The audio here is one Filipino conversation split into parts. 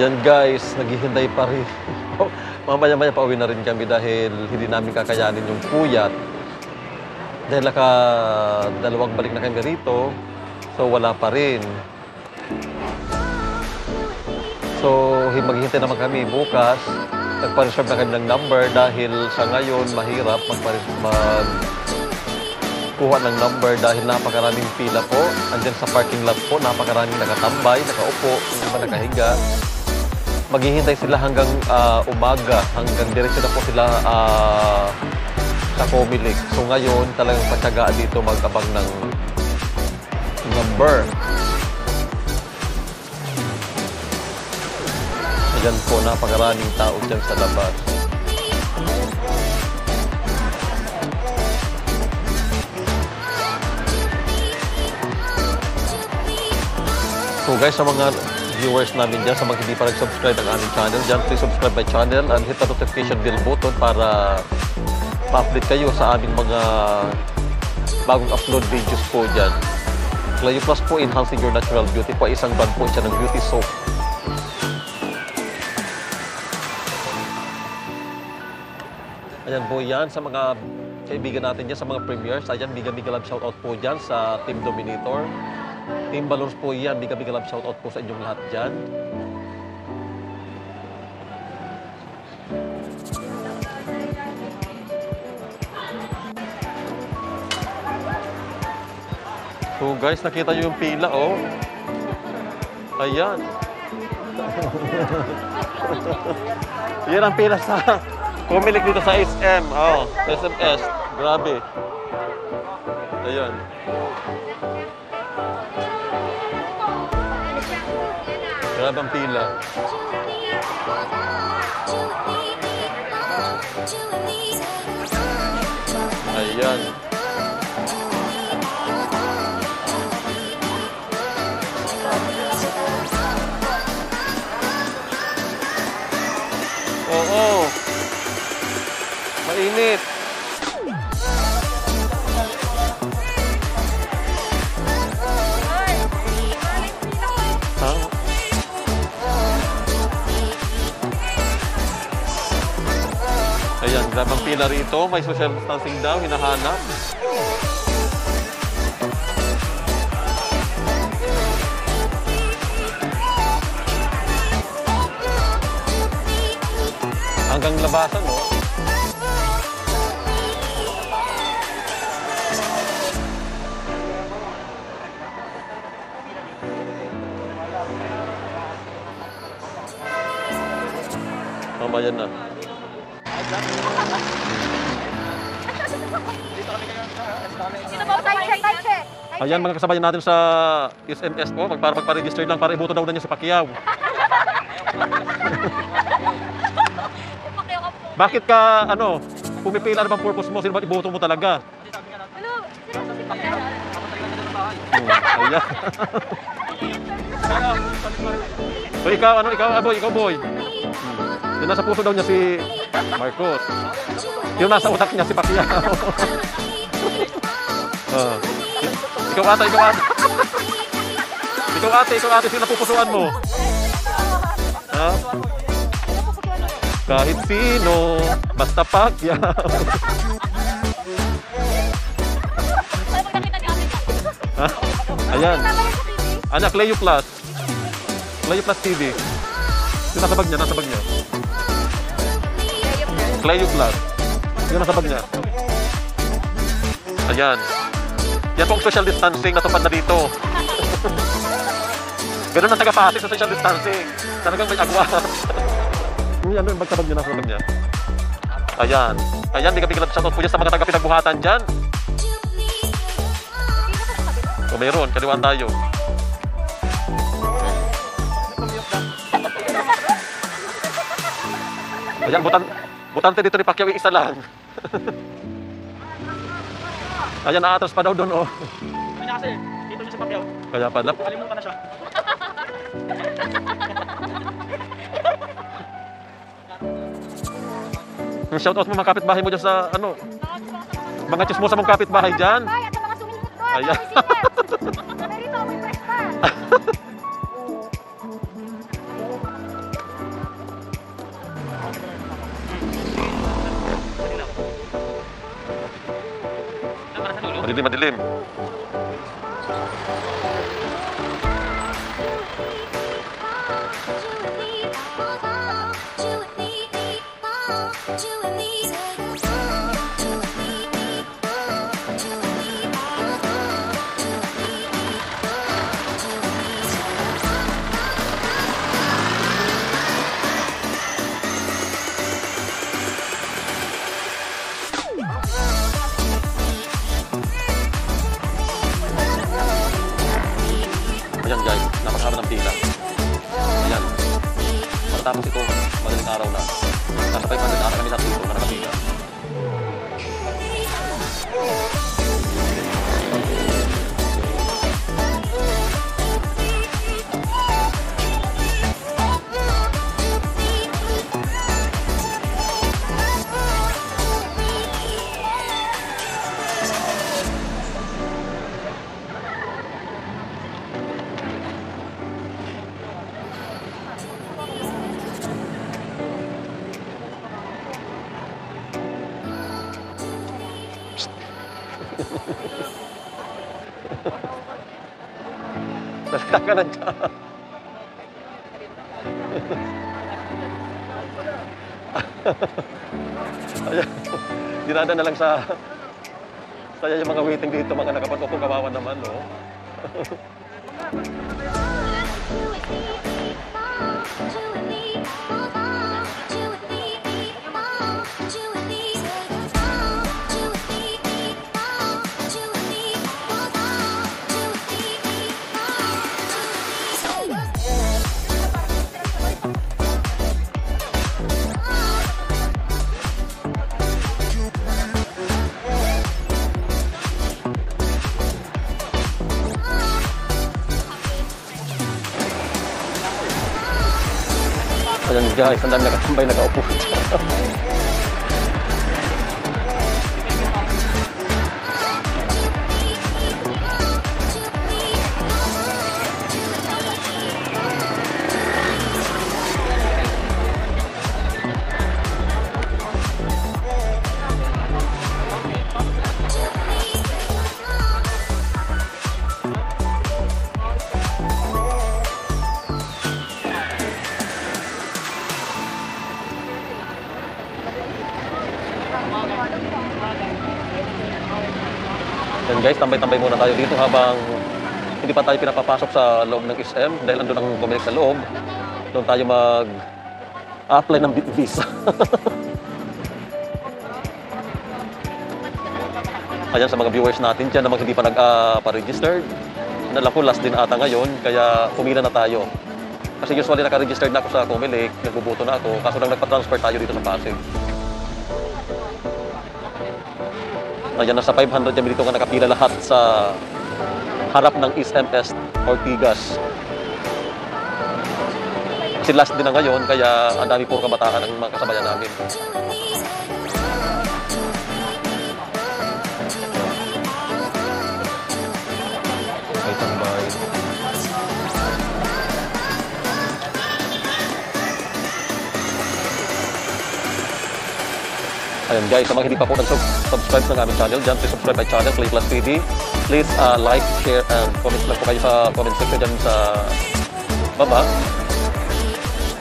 Ayan guys, naghihintay pa rin. Mamaya-maya pa uwi na rin kami dahil hindi namin kakayanin yung puyat. Dahil naka dalawang balik na kami rito, so wala pa rin. So, hi- maghihintay naman kami bukas. Nagpa-reserve na kami ng number dahil sa ngayon mahirap mag kuha ng number dahil napakaraming pila po. Andyan sa parking lot po, napakaraming nakatambay, nakaupo, yung iba nakahiga. Maghihintay sila hanggang ah, umaga, hanggang diretso na po sila ah, sa Comelec. So ngayon, talagang patyagaan dito mag-abang ng number. Ayan po, napakaraming tao dyan sa labas. So guys, sa mga viewers namin dyan, sa mga hindi pa nag-subscribe ng aming channel dyan, please subscribe my channel and hit the notification bell button para ma-update kayo sa aming mga bagong upload videos po dyan. Clayo Plus po, enhancing your natural beauty po, isang brand po siya ng beauty soap. Ayan po yan sa mga kaibigan natin dyan, sa mga premiers. Ayan, biga biga love shoutout po dyan sa Team Dominator. Team Balloons po yan, biga biga love shoutout po sa inyong lahat dyan. So guys, nakita nyo yung pila, oh. Ayan. Yan ang pila sa pumilik dito sa SM. Oh, SMS. Grabe. Ayan. Grabe ang pila. Ayan. Ayan, grabang pila rito. May social distancing daw, hinahanap. Hanggang labasan, no? Mamaya na. Time check, time check. Ayan, mga kasabayan natin sa SMS po, mag- para magpa-register lang para iboto daw na niya si Pacquiao. Bakit ka, ano, pumipila na bang purpose mo? Sino ba iboto mo talaga? Ano? Seryoso si Pakiyo? Hmm, ayan. so ikaw, ano, ikaw, ah, boy, ikaw, boy. Yung nasa puso daw niya si Marcos. Yung nasa utak niya si Pacquiao. Ah. Ikaw ata, ikaw ata. ikaw ate, ikaw ate, sino napupusuan mo? Ha? Kahit sino, basta Pacquiao. Ha? Ayan. Anak, Cleo Plus. Cleo Plus TV. Yung nasa bag niya, nasa bag niya. Cleo Plus. Yung nasa bag niya. Ayan. Yan pong social distancing natupad na dito. Ganun ang taga-Pasig sa social distancing. Talagang may agwa. Yung ano yung bag sa bag niya, nasa bag niya. Ayan. Ayan, di ka biglang shoutout po sa mga taga-pinagbuhatan dyan. O meron, kaliwaan tayo. Ayan, butan, butante dito ni Pacquiao yung isa lang. Ayan, naatras pa daw doon, oh. Kanya kasi, dito siya sa Pacquiao. Kaya pala. Kalimutan na siya. Shoutout mo mga kapitbahay mo dyan sa, ano, mga chismosa mong kapitbahay dyan. Ay, at sa mga sumilipot doon. Ayan. Madilim, madilim. Matapos ito, madaling araw na. Nasa 500 na kami sa dito Nasira ka na dyan. Ayan. Dinada na lang sa... Saya yung mga waiting dito, mga nakapatupong kawawa naman, no? 저는 이제 현장에다가 한 번에다가 없고 Yan guys, tambay-tambay muna tayo dito habang hindi pa tayo pinapapasok sa loob ng SM dahil andun ang bumalik sa loob. Doon tayo mag apply ng visa. Ayan sa mga viewers natin dyan na mga hindi pa nag-registered. Nala ko last din ata ngayon, kaya pumila na tayo. Kasi usually naka-registered na ako sa Comelec, nagbubuto na ako, kaso lang nagpa-transfer tayo dito sa Pasig. Ayan, nasa 500 kami dito nga nakapila lahat sa harap ng SMS Ortigas. Kasi last din na ngayon, kaya ang dami puro kabataan ang mga kasabayan namin. Ayan guys, sa mga hindi pa po nag-subscribe sa aming channel, dyan, please subscribe my channel, Play Plus TV. Please uh, like, share, and comment lang po kayo sa comment section dyan sa baba.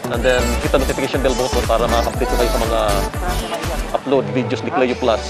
And then, hit the notification bell button para ma-update ko kayo sa mga upload videos ni Cleo Plus.